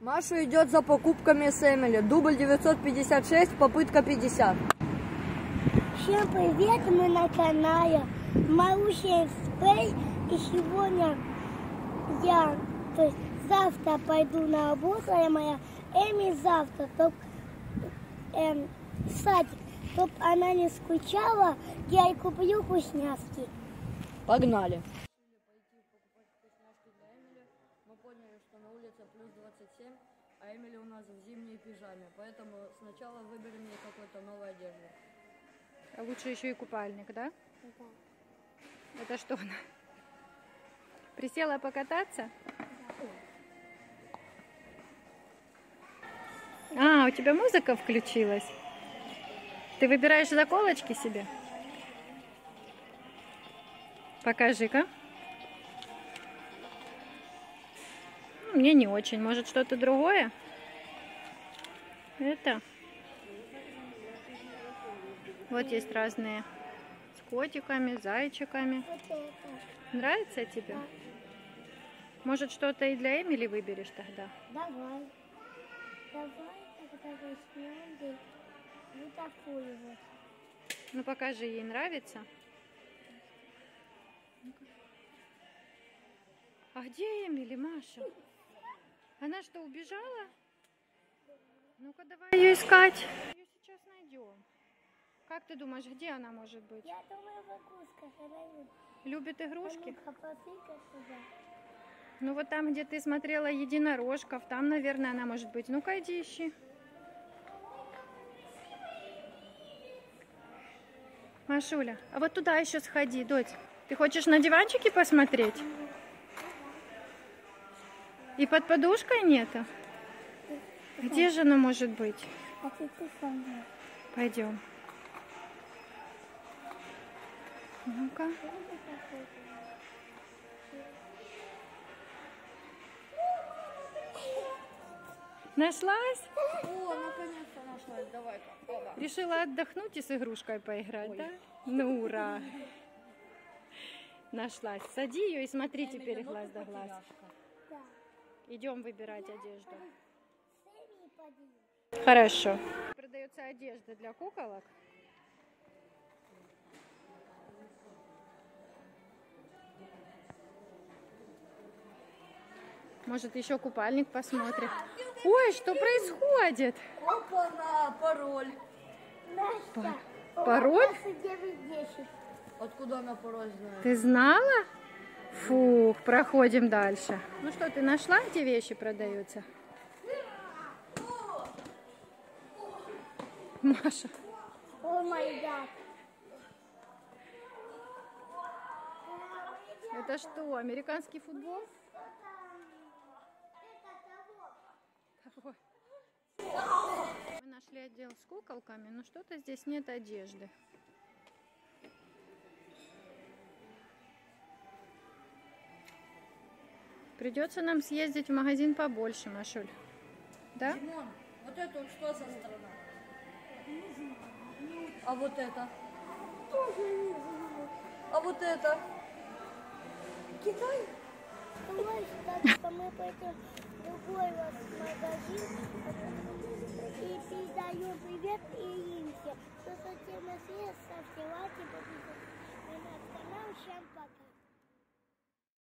Маша идет за покупками с Эмили. Дубль 956, попытка 50. Всем привет, мы на канале Маруся Спей. И сегодня я, то есть завтра пойду на работу, а моя Эми завтра, чтоб эм, садик, чтоб она не скучала, я ей куплю вкусняшки. Погнали. Мы поняли, что на улице плюс 27, а Эмили у нас в зимней пижаме. Поэтому сначала выберем ей какую-то новую одежду. А лучше еще и купальник, да? Это что она? Присела покататься? А, у тебя музыка включилась. Ты выбираешь заколочки себе? Покажи-ка. Мне не очень. Может, что-то другое? Это. Вот есть разные с котиками, зайчиками. Нравится тебе? Может, что-то и для Эмили выберешь тогда? Давай. Давай тогда возьмем вот такую вот. Ну, покажи, ей нравится. А где Эмили, Маша? Она что, убежала? Ну-ка, давай ее искать. Ее сейчас найдем. Как ты думаешь, где она может быть? Я думаю, в игрушках она любит. Любит игрушки? Ну, вот там, где ты смотрела единорожков, там, наверное, она может быть. Ну-ка, иди ищи. Машуля, а вот туда еще сходи, дочь. Ты хочешь на диванчике посмотреть? И под подушкой нету? Где же она может быть? Пойдем. Ну-ка. Нашлась? О, наконец-то нашлась. Давай-ка. Решила отдохнуть и с игрушкой поиграть, да? Ну, ура! Нашлась. Сади ее и смотри теперь глаз да глаз. Да. Идем выбирать одежду. Хорошо. Продается одежда для куколок. Может, еще купальник посмотрим. Ой, что происходит? Опа-на, пароль. Настя. Пароль? 910. Откуда она пароль знает? Ты знала? Фух, проходим дальше. Ну что, ты нашла, где вещи продаются? Маша, О май гад. это что, американский футбол? Ой. Мы нашли отдел с куколками, но что-то здесь нет одежды. Придется нам съездить в магазин побольше, Машуль. Да? Димон, вот это вот что за страна? А вот это? А вот это? Китай? Давай так, что мы пойдем в другой вас магазин и передаем привет Иринке. Кто хотел нас есть, ставьте лайки, подписывайтесь на наш канал. Всем пока.